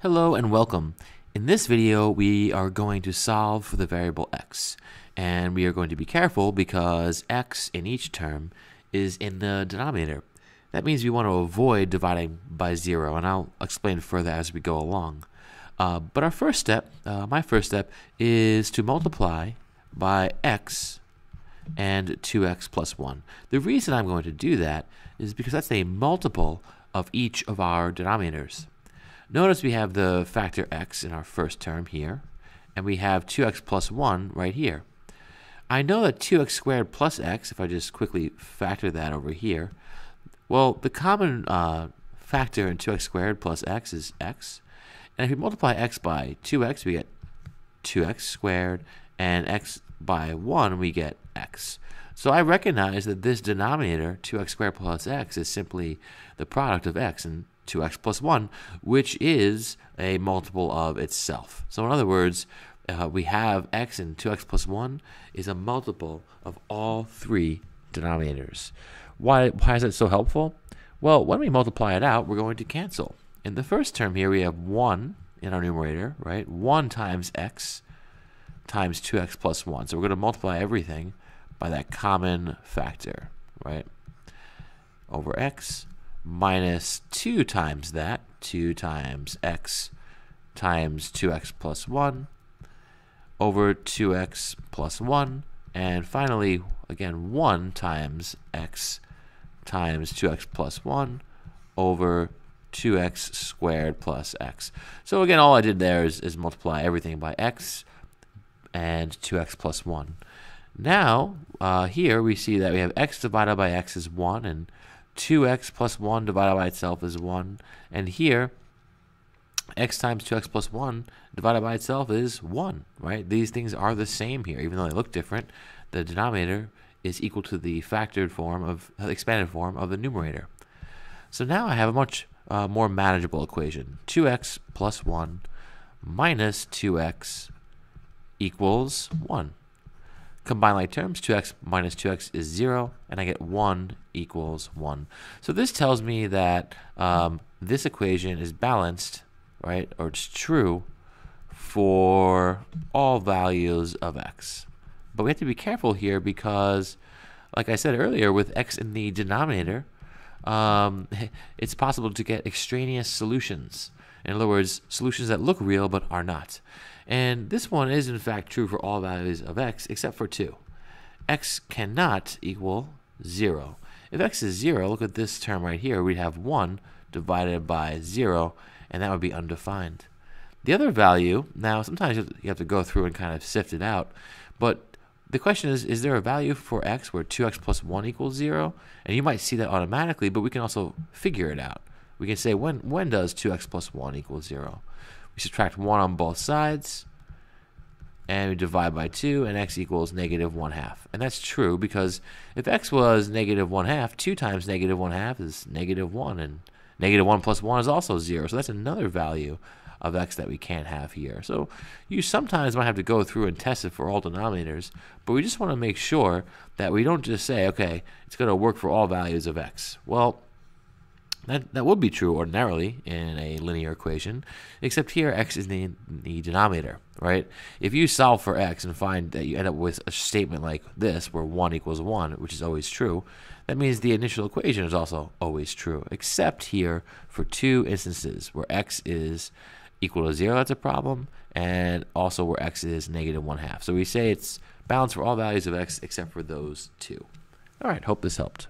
Hello and welcome. In this video, we are going to solve for the variable x. And we are going to be careful because x in each term is in the denominator. That means we want to avoid dividing by zero, and I'll explain further as we go along. Uh, but our first step, uh, my first step, is to multiply by x and 2x plus 1. The reason I'm going to do that is because that's a multiple of each of our denominators. Notice we have the factor x in our first term here, and we have 2x plus 1 right here. I know that 2x squared plus x, if I just quickly factor that over here, well, the common uh, factor in 2x squared plus x is x. And if we multiply x by 2x, we get 2x squared, and x by 1, we get x. So I recognize that this denominator, 2x squared plus x, is simply the product of x and 2x plus 1, which is a multiple of itself. So in other words, uh, we have x and 2x plus 1 is a multiple of all three denominators. Why, why is that so helpful? Well, when we multiply it out, we're going to cancel. In the first term here, we have 1 in our numerator, right? 1 times x times 2x plus 1. So we're going to multiply everything by that common factor, right? Over x minus 2 times that, 2 times x times 2x plus 1 over 2x plus 1. And finally, again, 1 times x times 2x plus 1 over 2x squared plus x. So again, all I did there is, is multiply everything by x and 2x plus 1. Now, uh, here we see that we have x divided by x is 1, and 2x plus 1 divided by itself is 1. And here, x times 2x plus 1 divided by itself is 1, right? These things are the same here, even though they look different. The denominator is equal to the factored form of, the expanded form of the numerator. So now I have a much uh, more manageable equation. 2x plus 1 minus 2x equals 1. Combine like terms, 2x minus 2x is 0, and I get 1 equals 1. So this tells me that um, this equation is balanced, right, or it's true for all values of x. But we have to be careful here because, like I said earlier, with x in the denominator, um, it's possible to get extraneous solutions. In other words, solutions that look real but are not. And this one is in fact true for all values of x except for 2. x cannot equal 0. If x is 0, look at this term right here, we'd have 1 divided by 0, and that would be undefined. The other value, now sometimes you have to go through and kind of sift it out, but the question is, is there a value for x where 2x plus 1 equals 0? And you might see that automatically, but we can also figure it out. We can say, when, when does 2x plus 1 equal 0? We subtract 1 on both sides, and we divide by 2, and x equals negative 1 half. And that's true because if x was negative 1 half, 2 times negative 1 half is negative 1, and negative 1 plus 1 is also 0. So that's another value of x that we can't have here. So you sometimes might have to go through and test it for all denominators, but we just want to make sure that we don't just say, okay, it's going to work for all values of x. Well, that, that would be true ordinarily in a linear equation, except here x is the, the denominator, right? If you solve for x and find that you end up with a statement like this, where 1 equals 1, which is always true, that means the initial equation is also always true, except here for two instances where x is equal to 0, that's a problem, and also where x is negative 1 half. So we say it's balanced for all values of x except for those two. All right, hope this helped.